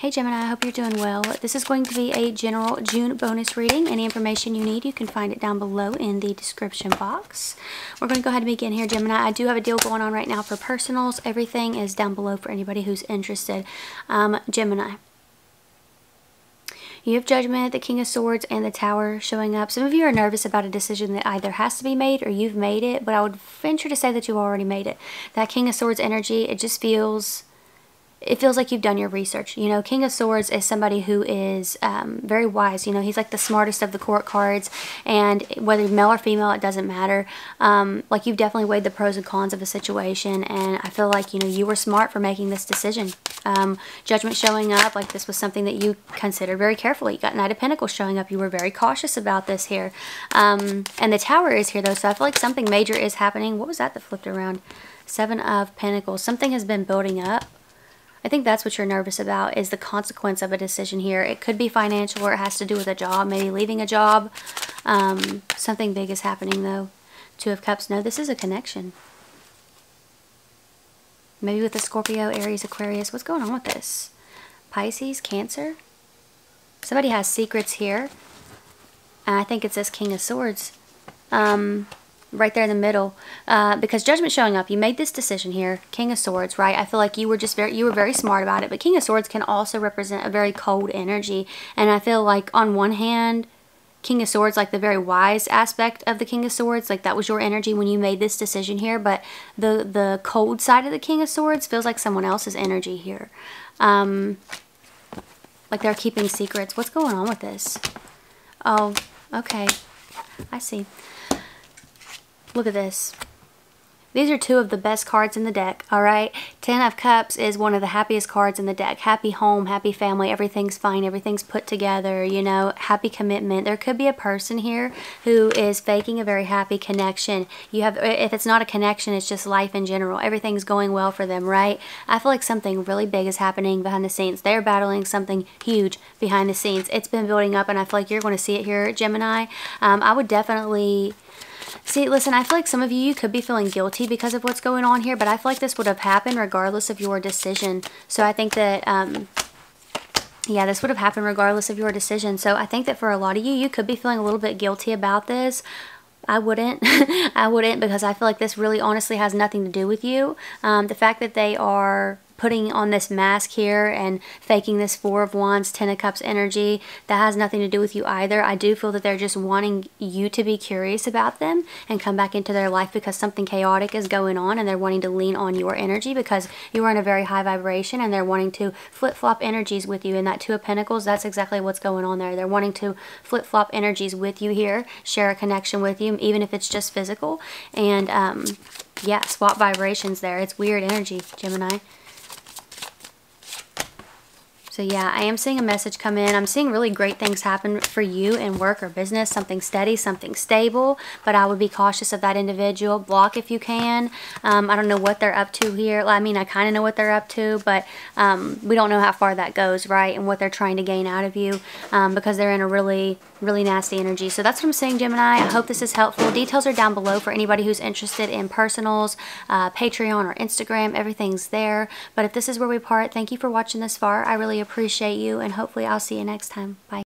Hey Gemini, I hope you're doing well. This is going to be a general June bonus reading. Any information you need, you can find it down below in the description box. We're going to go ahead and begin here, Gemini. I do have a deal going on right now for personals. Everything is down below for anybody who's interested. Um, Gemini. You have Judgment, the King of Swords, and the Tower showing up. Some of you are nervous about a decision that either has to be made or you've made it, but I would venture to say that you've already made it. That King of Swords energy, it just feels it feels like you've done your research. You know, King of Swords is somebody who is um, very wise. You know, he's like the smartest of the court cards, and whether male or female, it doesn't matter. Um, like you've definitely weighed the pros and cons of a situation, and I feel like you know you were smart for making this decision. Um, judgment showing up, like this was something that you considered very carefully. You got Knight of Pentacles showing up. You were very cautious about this here, um, and the Tower is here though, so I feel like something major is happening. What was that that flipped around? Seven of Pentacles. Something has been building up. I think that's what you're nervous about is the consequence of a decision here. It could be financial or it has to do with a job, maybe leaving a job. Um, something big is happening though. Two of Cups. No, this is a connection. Maybe with the Scorpio, Aries, Aquarius. What's going on with this? Pisces, Cancer. Somebody has secrets here. And I think it's this King of Swords. Um, right there in the middle uh, because judgment showing up you made this decision here king of swords right? I feel like you were just very you were very smart about it but king of swords can also represent a very cold energy. And i feel like on one hand king of swords like the very wise aspect of the king of swords like that was your energy when you made this decision here but the the cold side of the king of swords feels like someone else's energy here. Um like they're keeping secrets. What's going on with this? Oh okay. I see Look at this. These are two of the best cards in the deck, alright? Ten of Cups is one of the happiest cards in the deck. Happy home, happy family, everything's fine, everything's put together, you know, happy commitment. There could be a person here who is faking a very happy connection. You have, if it's not a connection, it's just life in general. Everything's going well for them, right? I feel like something really big is happening behind the scenes. They're battling something huge behind the scenes. It's been building up and I feel like you're going to see it here, Gemini. Um, I would definitely See, listen, I feel like some of you, you could be feeling guilty because of what's going on here, but I feel like this would have happened regardless of your decision. So I think that, um, yeah, this would have happened regardless of your decision. So I think that for a lot of you, you could be feeling a little bit guilty about this. I wouldn't. I wouldn't because I feel like this really honestly has nothing to do with you. Um, the fact that they are putting on this mask here and faking this Four of Wands, Ten of Cups energy, that has nothing to do with you either. I do feel that they're just wanting you to be curious about them and come back into their life because something chaotic is going on and they're wanting to lean on your energy because you are in a very high vibration and they're wanting to flip-flop energies with you. In that Two of Pentacles, that's exactly what's going on there. They're wanting to flip-flop energies with you here, share a connection with you, even if it's just physical. And, um, yeah, swap vibrations there. It's weird energy, Gemini. So yeah, I am seeing a message come in. I'm seeing really great things happen for you in work or business, something steady, something stable, but I would be cautious of that individual. Block if you can. Um, I don't know what they're up to here. I mean, I kind of know what they're up to, but um, we don't know how far that goes, right? And what they're trying to gain out of you um, because they're in a really, really nasty energy. So that's what I'm saying, Gemini. I hope this is helpful. Details are down below for anybody who's interested in personals, uh, Patreon or Instagram. Everything's there. But if this is where we part, thank you for watching this far. I really appreciate appreciate you, and hopefully I'll see you next time. Bye.